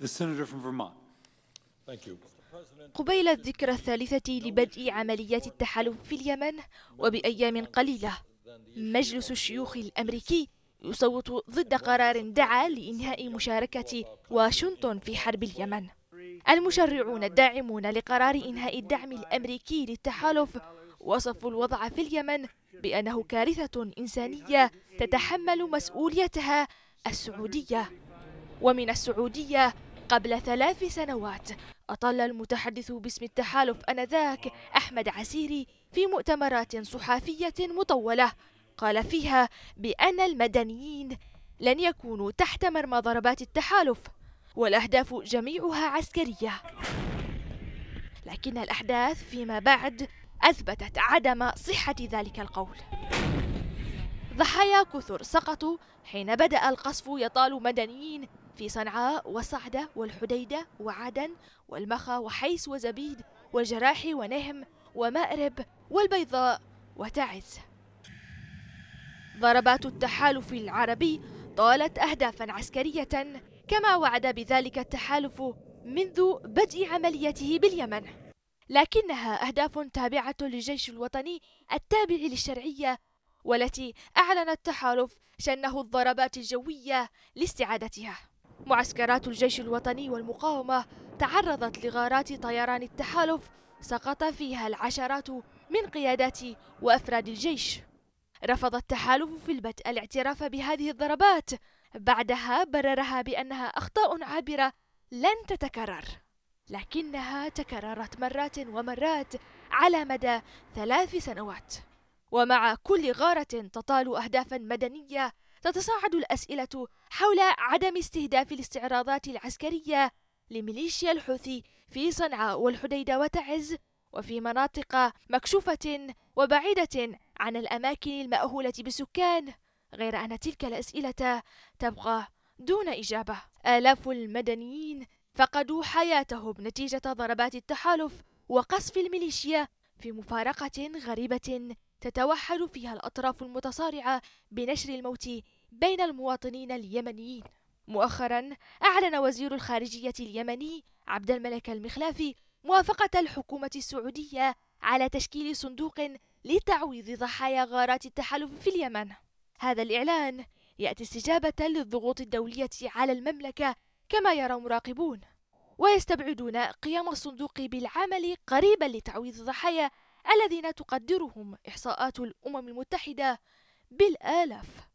The senator from Vermont. Thank you. قبيل الذكرى الثالثة لبدء عمليات التحالف في اليمن وبأيام قليلة مجلس الشيوخ الأمريكي يصوت ضد قرار دعا لإنهاء مشاركة واشنطن في حرب اليمن المشرعون الداعمون لقرار إنهاء الدعم الأمريكي للتحالف وصفوا الوضع في اليمن بأنه كارثة إنسانية تتحمل مسؤوليتها السعودية ومن السعودية قبل ثلاث سنوات. أطل المتحدث باسم التحالف أنذاك أحمد عسيري في مؤتمرات صحفية مطولة. قال فيها بأن المدنيين لن يكونوا تحت مرمى ضربات التحالف والأهداف جميعها عسكرية. لكن الأحداث فيما بعد أثبتت عدم صحة ذلك القول. ضحايا كثر سقطوا حين بدأ القصف يطال مدنيين في صنعاء وصعدة والحديدة وعدن والمخا وحيس وزبيد والجراح ونهم ومأرب والبيضاء وتعز. ضربات التحالف العربي طالت أهدافا عسكرية كما وعد بذلك التحالف منذ بدء عمليته باليمن. لكنها أهداف تابعة للجيش الوطني التابع للشرعية والتي أعلن التحالف شنه الضربات الجوية لاستعادتها. معسكرات الجيش الوطني والمقاومة تعرضت لغارات طيران التحالف سقط فيها العشرات من قيادات وأفراد الجيش. رفض التحالف في البدء الاعتراف بهذه الضربات. بعدها بررها بأنها أخطاء عابرة لن تتكرر. لكنها تكررت مرات ومرات على مدى ثلاث سنوات. ومع كل غارة تطال أهدافا مدنية تتصاعد الأسئلة حول عدم استهداف الاستعراضات العسكرية لميليشيا الحوثي في صنعاء والحديدة وتعز وفي مناطق مكشوفة وبعيدة عن الأماكن المأهولة بالسكان غير أن تلك الأسئلة تبقى دون إجابة. آلاف المدنيين فقدوا حياتهم نتيجة ضربات التحالف وقصف الميليشيا في مفارقة غريبة تتوحد فيها الأطراف المتصارعة بنشر الموت بين المواطنين اليمنيين. مؤخرا أعلن وزير الخارجية اليمني عبد الملك المخلافي موافقة الحكومة السعودية على تشكيل صندوق لتعويض ضحايا غارات التحالف في اليمن. هذا الإعلان يأتي استجابة للضغوط الدولية على المملكة كما يرى مراقبون ويستبعدون قيام الصندوق بالعمل قريبا لتعويض الضحايا الذين تقدرهم إحصاءات الأمم المتحدة بالآلاف.